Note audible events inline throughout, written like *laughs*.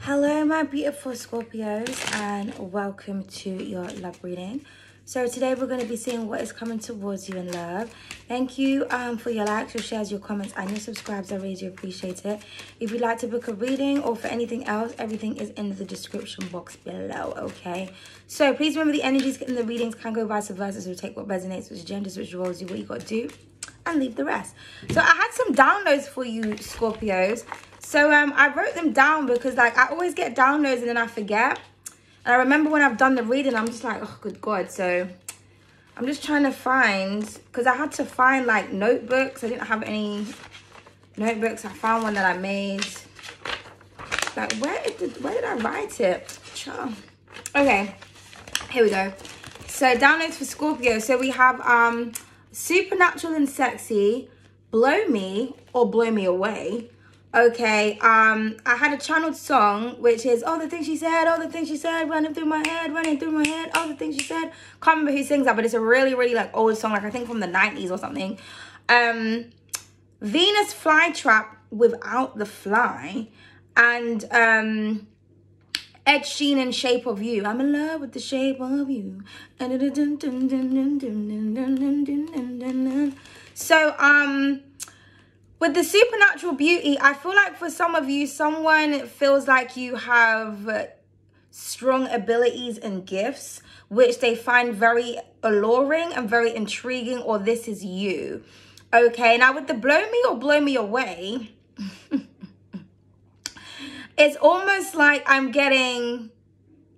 Hello, my beautiful Scorpios, and welcome to your love reading. So today we're going to be seeing what is coming towards you in love. Thank you um, for your likes, your shares, your comments, and your subscribes. I really do appreciate it. If you'd like to book a reading or for anything else, everything is in the description box below, okay? So please remember the energies in the readings can go vice versa, so take what resonates, which genders, which roles you, what you got to do, and leave the rest. So I had some downloads for you, Scorpios. So um, I wrote them down because like I always get downloads and then I forget. And I remember when I've done the reading, I'm just like, oh, good God. So I'm just trying to find, because I had to find like notebooks. I didn't have any notebooks. I found one that I made. Like, where did, where did I write it? Okay, here we go. So downloads for Scorpio. So we have um, Supernatural and Sexy, Blow Me or Blow Me Away, Okay, um, I had a channeled song, which is all the things she said, all the things she said, running through my head, running through my head, all the things she said. Can't remember who sings that, but it's a really, really like old song, like I think from the 90s or something. Um, Venus Flytrap without the fly, and um, Ed Sheeran Shape of You. I'm in love with the shape of you. So, um, with the supernatural beauty, I feel like for some of you, someone feels like you have strong abilities and gifts, which they find very alluring and very intriguing, or this is you. Okay, now with the blow me or blow me away, *laughs* it's almost like I'm getting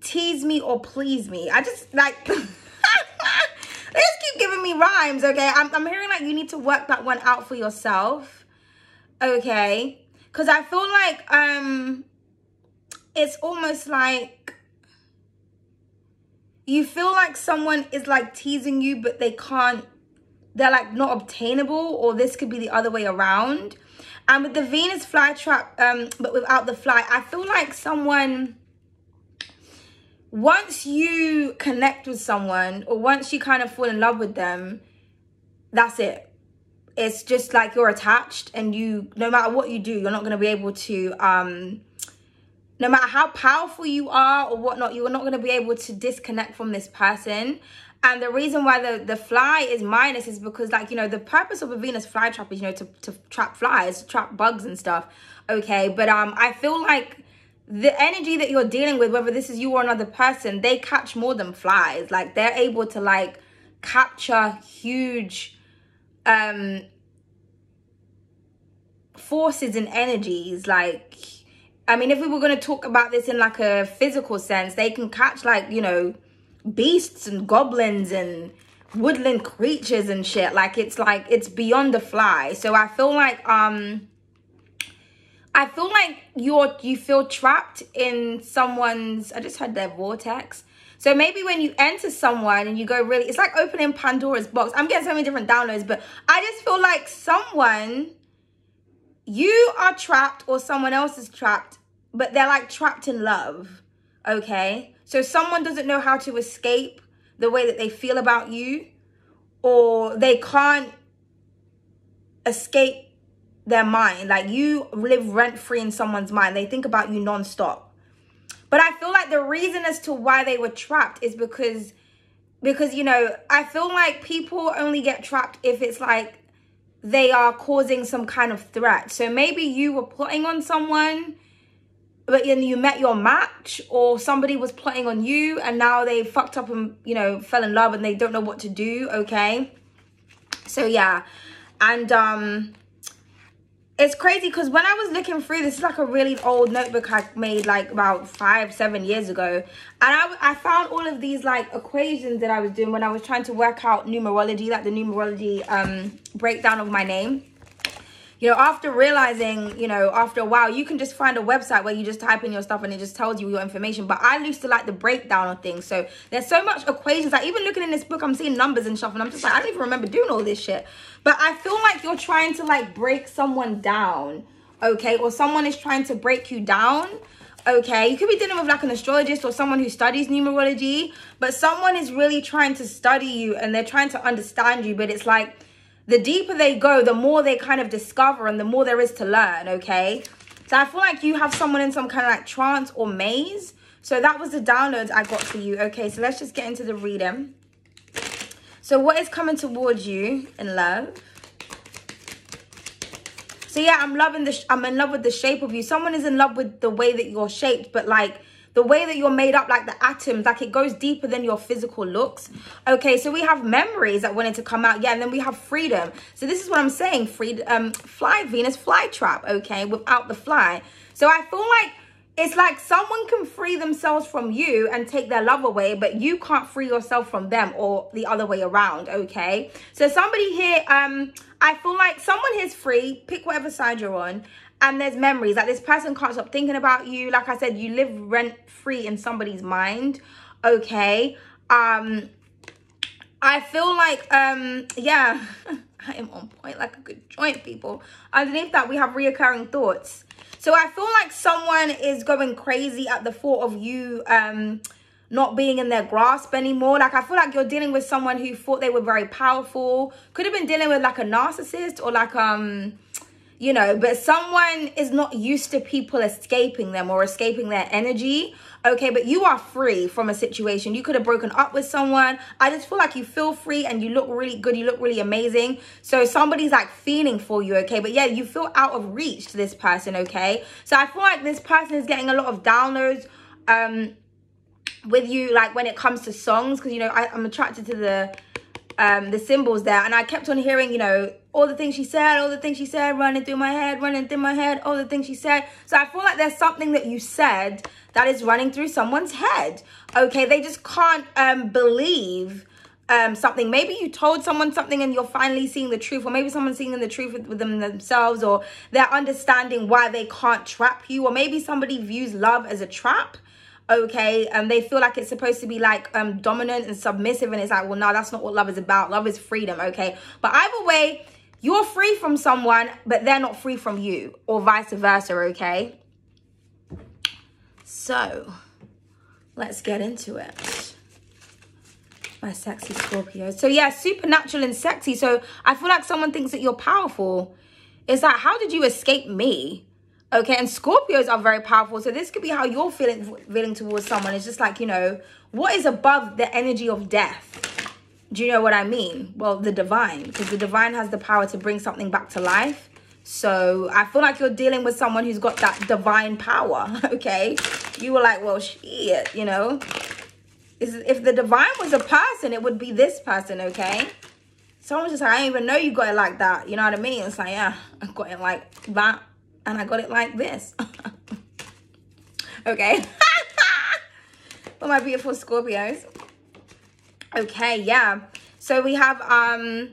tease me or please me. I just like, *laughs* they just keep giving me rhymes, okay? I'm, I'm hearing like you need to work that one out for yourself okay. Because i feel like um it's almost like you feel like someone is like teasing you but they can't they're like not obtainable or this could be the other way around. And with the venus flytrap um but without the fly i feel like someone once you connect with someone or once you kind of fall in love with them that's it it's just like you're attached and you no matter what you do you're not going to be able to um no matter how powerful you are or whatnot you're not going to be able to disconnect from this person. And the reason why the the fly is minus is because like you know the purpose of a venus flytrap is you know to, to trap flies trap bugs and stuff okay? But um i feel like the energy that you're dealing with whether this is you or another person they catch more than flies. Like they're able to like capture huge um forces and energies like i mean if we were going to talk about this in like a physical sense they can catch like you know beasts and goblins and woodland creatures and shit. Like it's like it's beyond the fly. So i feel like um i feel like you're you feel trapped in someone's i just had their vortex so maybe when you enter someone and you go really, it's like opening Pandora's box. I'm getting so many different downloads, but I just feel like someone, you are trapped or someone else is trapped, but they're like trapped in love. Okay. So someone doesn't know how to escape the way that they feel about you or they can't escape their mind. Like you live rent free in someone's mind. They think about you nonstop. But I feel like the reason as to why they were trapped is because because you know, I feel like people only get trapped if it's like they are causing some kind of threat. So maybe you were plotting on someone but then you met your match or somebody was plotting on you and now they fucked up and you know fell in love and they don't know what to do okay so yeah and um it's crazy because when I was looking through, this is like a really old notebook I made like about five, seven years ago. And I, I found all of these like equations that I was doing when I was trying to work out numerology, like the numerology um, breakdown of my name you know, after realizing, you know, after a while, you can just find a website where you just type in your stuff and it just tells you your information. But I used to like the breakdown of things. So there's so much equations. Like even looking in this book, I'm seeing numbers and stuff. And I'm just like, I don't even remember doing all this shit. But I feel like you're trying to like break someone down. Okay. Or someone is trying to break you down okay you could be dealing with like an astrologist or someone who studies numerology but someone is really trying to study you and they're trying to understand you but it's like the deeper they go, the more they kind of discover and the more there is to learn, okay? So I feel like you have someone in some kind of like trance or maze. So that was the downloads I got for you. Okay, so let's just get into the reading. So what is coming towards you in love? So yeah, I'm loving the, I'm in love with the shape of you. Someone is in love with the way that you're shaped, but like the way that you're made up, like the atoms, like it goes deeper than your physical looks. Okay, so we have memories that wanted to come out. Yeah, and then we have freedom. So this is what I'm saying. Freedom, um, fly, Venus, fly trap, okay, without the fly. So I feel like it's like someone can free themselves from you and take their love away, but you can't free yourself from them or the other way around, okay? So somebody here, um, I feel like someone here's free, pick whatever side you're on, and there's memories. Like this person can't stop thinking about you. Like i said you live rent free in somebody's mind okay? Um i feel like um yeah *laughs* i am on point like a good joint people. Underneath that we have reoccurring thoughts so i feel like someone is going crazy at the thought of you um not being in their grasp anymore. Like I feel like you're dealing with someone who thought they were very powerful. Could have been dealing with like a narcissist or like um you know, but someone is not used to people escaping them or escaping their energy. Okay, but you are free from a situation. You could have broken up with someone. I just feel like you feel free and you look really good. You look really amazing. So somebody's like feeling for you, okay? But yeah, you feel out of reach to this person, okay? So I feel like this person is getting a lot of downloads um with you like when it comes to songs because you know I, I'm attracted to the um the symbols there and I kept on hearing, you know, all the things she said, all the things she said, running through my head, running through my head, all the things she said. So I feel like there's something that you said that is running through someone's head. Okay, they just can't um, believe um, something. Maybe you told someone something and you're finally seeing the truth, or maybe someone's seeing the truth with, with them themselves, or they're understanding why they can't trap you, or maybe somebody views love as a trap okay and they feel like it's supposed to be like um dominant and submissive and it's like well no that's not what love is about love is freedom okay but either way you're free from someone, but they're not free from you, or vice versa, okay? So, let's get into it. My sexy Scorpio. So, yeah, supernatural and sexy. So, I feel like someone thinks that you're powerful. It's like, how did you escape me? Okay, and Scorpios are very powerful. So, this could be how you're feeling, feeling towards someone. It's just like, you know, what is above the energy of death? Do you know what I mean? Well, the divine, because the divine has the power to bring something back to life. So I feel like you're dealing with someone who's got that divine power, *laughs* okay? You were like, well, shit, you know? If the divine was a person, it would be this person, okay? Someone's just like, I didn't even know you got it like that. You know what I mean? It's like, yeah, I got it like that. And I got it like this. *laughs* okay? *laughs* For my beautiful Scorpios. Okay, yeah. So we have um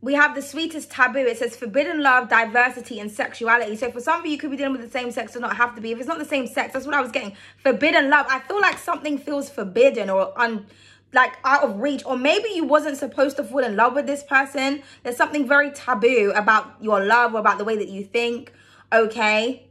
we have the sweetest taboo. It says forbidden love, diversity, and sexuality. So for some of you, could be dealing with the same sex, does not have to be. If it's not the same sex, that's what I was getting. Forbidden love. I feel like something feels forbidden or un like out of reach or maybe you wasn't supposed to fall in love with this person there's something very taboo about your love or about the way that you think okay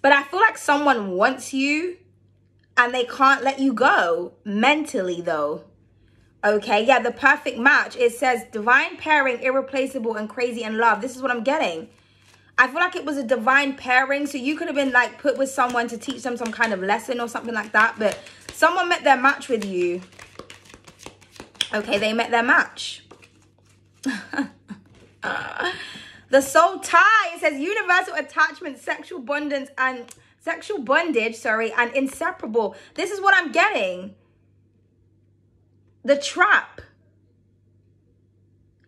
but i feel like someone wants you and they can't let you go mentally though okay yeah the perfect match. It says divine pairing irreplaceable and crazy in love. This is what i'm getting. I feel like it was a divine pairing so you could have been like put with someone to teach them some kind of lesson or something like that but someone met their match with you. Okay they met their match. *laughs* The soul tie it says universal attachment sexual abundance and sexual bondage, sorry, and inseparable. This is what I'm getting. The trap.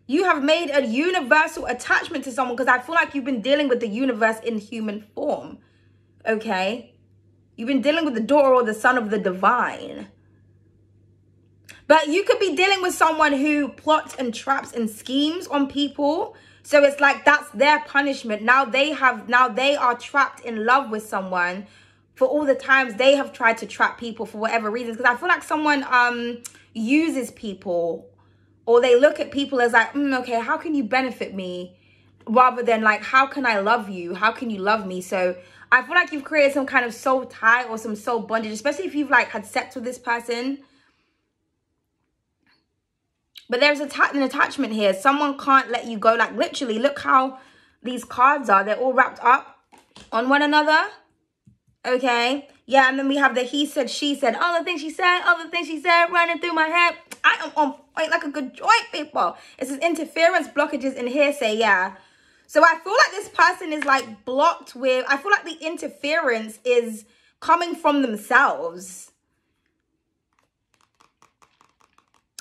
You have made a universal attachment to someone because I feel like you've been dealing with the universe in human form. Okay? You've been dealing with the daughter or the son of the divine. But you could be dealing with someone who plots and traps and schemes on people so it's like that's their punishment. Now they have now they are trapped in love with someone for all the times they have tried to trap people for whatever reasons. Because I feel like someone um uses people or they look at people as like, mm, okay, how can you benefit me? Rather than like, how can I love you? How can you love me? So I feel like you've created some kind of soul tie or some soul bondage, especially if you've like had sex with this person but there's a an attachment here. Someone can't let you go. Like literally, look how these cards are. They're all wrapped up. on one another. Okay. Yeah, and then we have the he said, she said, all the things she said, all the things she said running through my head. I am on point like a good joint, people. It says interference, blockages, and hearsay. Yeah. So I feel like this person is like blocked with, I feel like the interference is coming from themselves.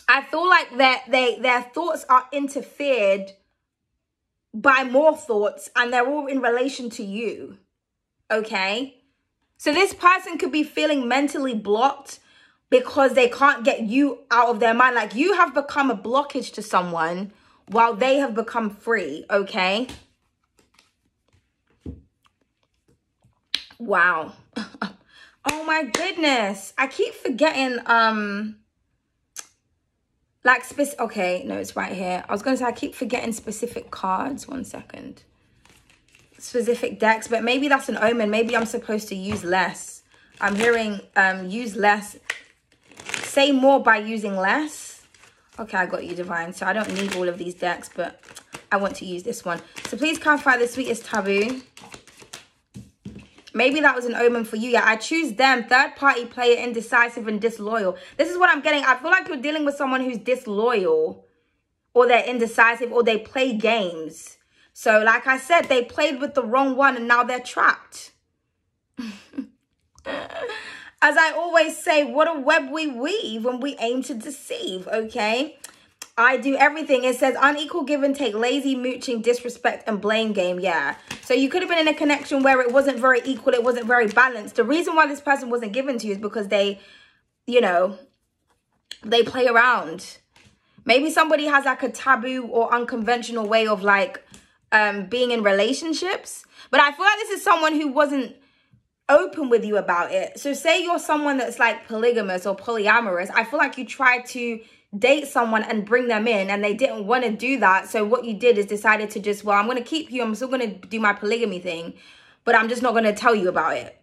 I feel like that they their thoughts are interfered by more thoughts and they're all in relation to you. Okay? So this person could be feeling mentally blocked because they can't get you out of their mind. Like you have become a blockage to someone while they have become free, okay? Wow. *laughs* oh my goodness. I keep forgetting um like specific okay, no, it's right here. I was gonna say I keep forgetting specific cards. One second specific decks, but maybe that's an omen. Maybe I'm supposed to use less. I'm hearing um, use less. Say more by using less. Okay, I got you, Divine. So I don't need all of these decks, but I want to use this one. So please clarify the sweetest taboo. Maybe that was an omen for you. Yeah, I choose them. Third party player, indecisive and disloyal. This is what I'm getting. I feel like you're dealing with someone who's disloyal or they're indecisive or they play games. So like I said, they played with the wrong one and now they're trapped. *laughs* As I always say, what a web we weave when we aim to deceive, okay? I do everything. It says unequal give and take, lazy mooching, disrespect, and blame game. Yeah. So you could have been in a connection where it wasn't very equal. It wasn't very balanced. The reason why this person wasn't given to you is because they, you know, they play around. Maybe somebody has like a taboo or unconventional way of like um, being in relationships. But I feel like this is someone who wasn't open with you about it. So say you're someone that's like polygamous or polyamorous. I feel like you tried to date someone and bring them in and they didn't want to do that. So what you did is decided to just, well, I'm going to keep you. I'm still going to do my polygamy thing, but I'm just not going to tell you about it.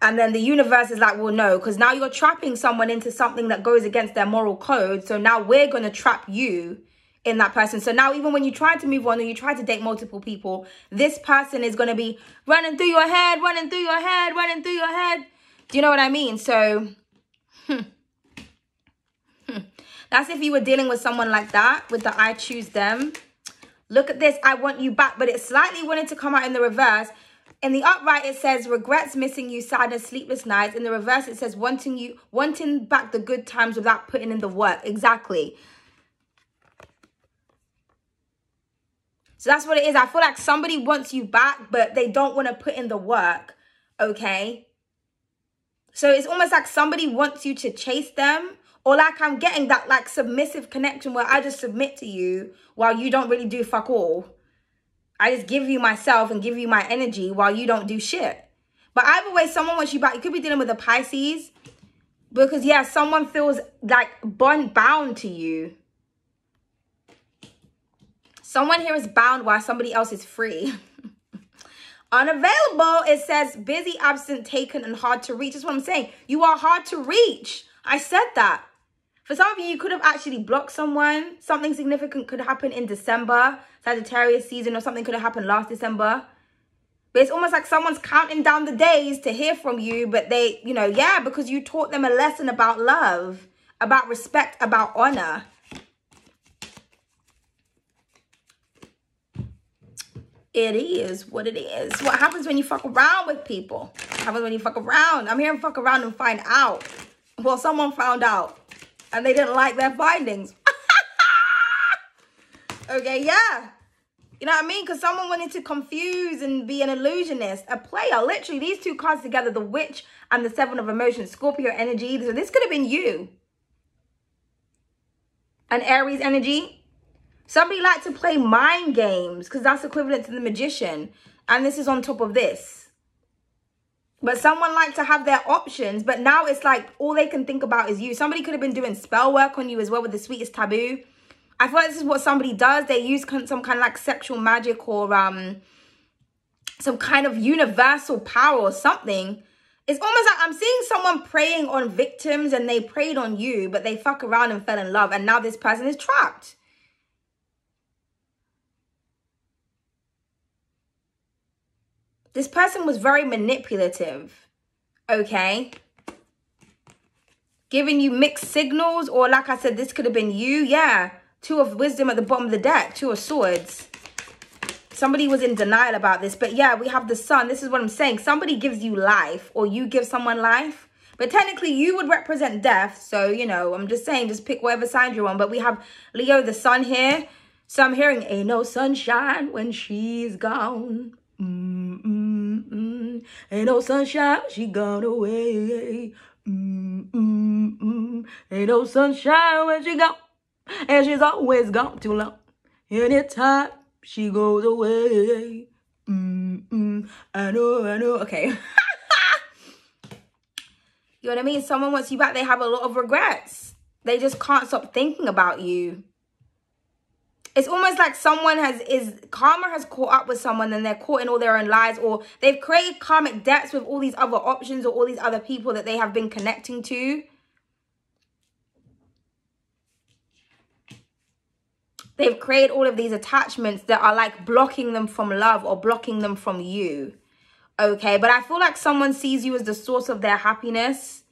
And then the universe is like, well, no, because now you're trapping someone into something that goes against their moral code. So now we're going to trap you in that person. So now even when you try to move on or you try to date multiple people, this person is going to be running through your head, running through your head, running through your head. Do you know what I mean? So hmm, hmm. that's if you were dealing with someone like that with the I choose them. Look at this. I want you back. But it slightly wanted to come out in the reverse. In the upright, it says regrets missing you, sadness, sleepless nights. In the reverse, it says wanting you, wanting back the good times without putting in the work. Exactly. So that's what it is. I feel like somebody wants you back, but they don't want to put in the work. Okay. So it's almost like somebody wants you to chase them. Or like I'm getting that like submissive connection where I just submit to you while you don't really do fuck all. I just give you myself and give you my energy while you don't do shit. But either way, someone wants you back. You could be dealing with a Pisces. Because yeah, someone feels like bond bound to you. Someone here is bound while somebody else is free. *laughs* Unavailable, it says busy, absent, taken, and hard to reach. That's what I'm saying. You are hard to reach. I said that. For some of you, you could have actually blocked someone. Something significant could happen in December, Sagittarius season, or something could have happened last December. But it's almost like someone's counting down the days to hear from you. But they, you know, yeah, because you taught them a lesson about love, about respect, about honor. It is what it is. What happens when you fuck around with people? What happens when you fuck around? I'm here to fuck around and find out. Well, someone found out and they didn't like their findings. *laughs* okay, yeah. You know what I mean? Because someone wanted to confuse and be an illusionist, a player. Literally, these two cards together, the witch and the seven of emotions, Scorpio energy. So this could have been you. An Aries energy, Somebody like to play mind games because that's equivalent to the magician. And this is on top of this. But someone like to have their options, but now it's like all they can think about is you. Somebody could have been doing spell work on you as well with the sweetest taboo. I feel like this is what somebody does. They use some kind of like sexual magic or um some kind of universal power or something. It's almost like I'm seeing someone preying on victims and they preyed on you, but they fuck around and fell in love. And now this person is trapped. This person was very manipulative. Okay? Giving you mixed signals. Or like I said, this could have been you. Yeah. Two of wisdom at the bottom of the deck. Two of swords. Somebody was in denial about this. But yeah, we have the sun. This is what I'm saying. Somebody gives you life. Or you give someone life. But technically, you would represent death. So, you know, I'm just saying, just pick whatever side you're on. But we have Leo, the sun here. So I'm hearing, ain't no sunshine when she's gone. Mm, mm, Ain't no sunshine, she gone away. Mm, mm, mm. Ain't no sunshine when she gone. And she's always gone too long. Anytime she goes away. Mm, mm. I know, I know. Okay. *laughs* you know what I mean? Someone wants you back, they have a lot of regrets. They just can't stop thinking about you it's almost like someone has is karma has caught up with someone and they're caught in all their own lies or they've created karmic debts with all these other options or all these other people that they have been connecting to. They've created all of these attachments that are like blocking them from love or blocking them from you. Okay but i feel like someone sees you as the source of their happiness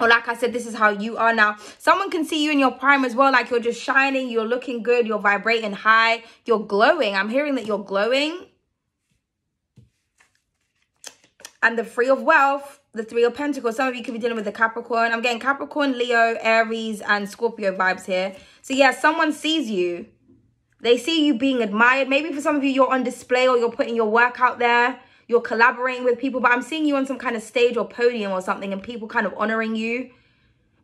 or like I said, this is how you are now. Someone can see you in your prime as well. Like you're just shining, you're looking good, you're vibrating high, you're glowing. I'm hearing that you're glowing. And the Three of Wealth, the Three of Pentacles. Some of you could be dealing with the Capricorn. I'm getting Capricorn, Leo, Aries, and Scorpio vibes here. So yeah, someone sees you. They see you being admired. Maybe for some of you, you're on display or you're putting your work out there you're collaborating with people, but I'm seeing you on some kind of stage or podium or something and people kind of honoring you.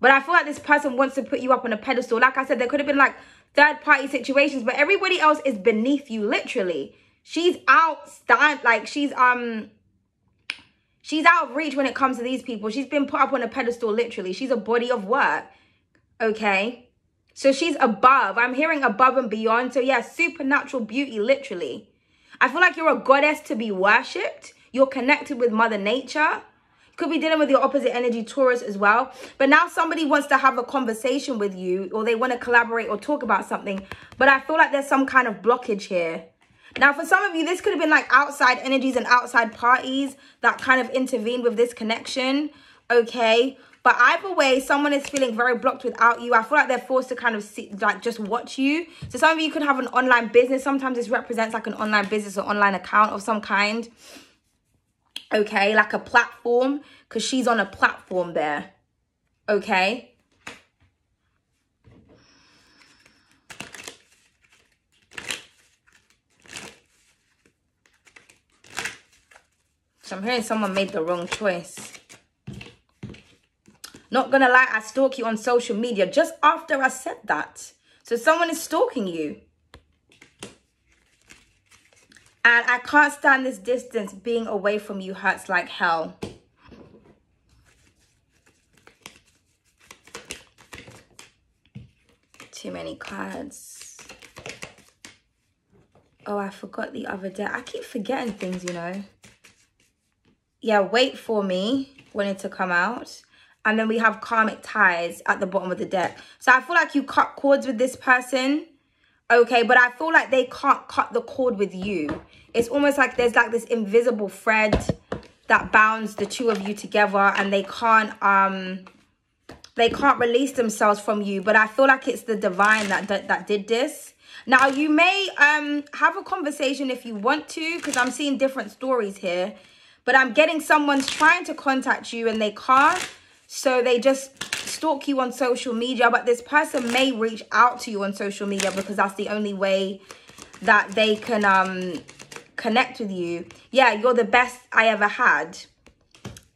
But I feel like this person wants to put you up on a pedestal. Like I said, there could have been like third party situations, but everybody else is beneath you, literally. She's outstand like she's um she's out of reach when it comes to these people. She's been put up on a pedestal, literally. She's a body of work. Okay. So she's above. I'm hearing above and beyond. So yeah, supernatural beauty, literally. I feel like you're a goddess to be worshipped. You're connected with Mother Nature. You could be dealing with your opposite energy, Taurus, as well. But now somebody wants to have a conversation with you or they want to collaborate or talk about something. But I feel like there's some kind of blockage here. Now, for some of you, this could have been like outside energies and outside parties that kind of intervened with this connection. Okay. But either way, someone is feeling very blocked without you. I feel like they're forced to kind of see, like just watch you. So some of you could have an online business. Sometimes this represents like an online business or online account of some kind. Okay, like a platform because she's on a platform there. Okay. So I'm hearing someone made the wrong choice. Not gonna lie, I stalk you on social media just after I said that. So someone is stalking you. And I can't stand this distance. Being away from you hurts like hell. Too many cards. Oh, I forgot the other day. I keep forgetting things, you know. Yeah, wait for me. Wanted to come out and then we have karmic ties at the bottom of the deck. So I feel like you cut cords with this person, okay? But I feel like they can't cut the cord with you. It's almost like there's like this invisible thread that bounds the two of you together and they can't, um, they can't release themselves from you. But I feel like it's the divine that, that, that did this. Now, you may um, have a conversation if you want to because I'm seeing different stories here. But I'm getting someone's trying to contact you and they can't. So they just stalk you on social media, but this person may reach out to you on social media because that's the only way that they can um, connect with you. Yeah, you're the best I ever had.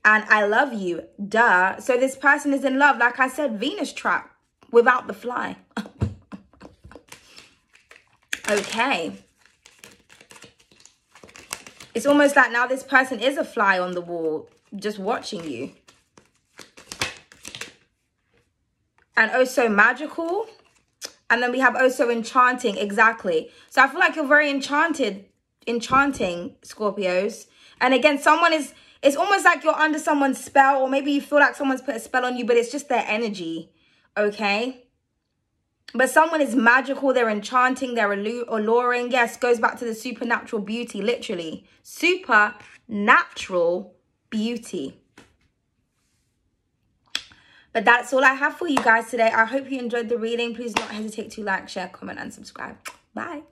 And I love you. Duh. So this person is in love. Like I said, Venus trap without the fly. *laughs* okay. It's almost like now this person is a fly on the wall just watching you. And oh also magical. And then we have oh also enchanting, exactly. So I feel like you're very enchanted, enchanting, Scorpios. And again, someone is, it's almost like you're under someone's spell or maybe you feel like someone's put a spell on you, but it's just their energy, okay? But someone is magical, they're enchanting, they're alluring. Yes, goes back to the supernatural beauty, literally. Supernatural beauty. But that's all I have for you guys today. I hope you enjoyed the reading. Please don't hesitate to like, share, comment, and subscribe. Bye.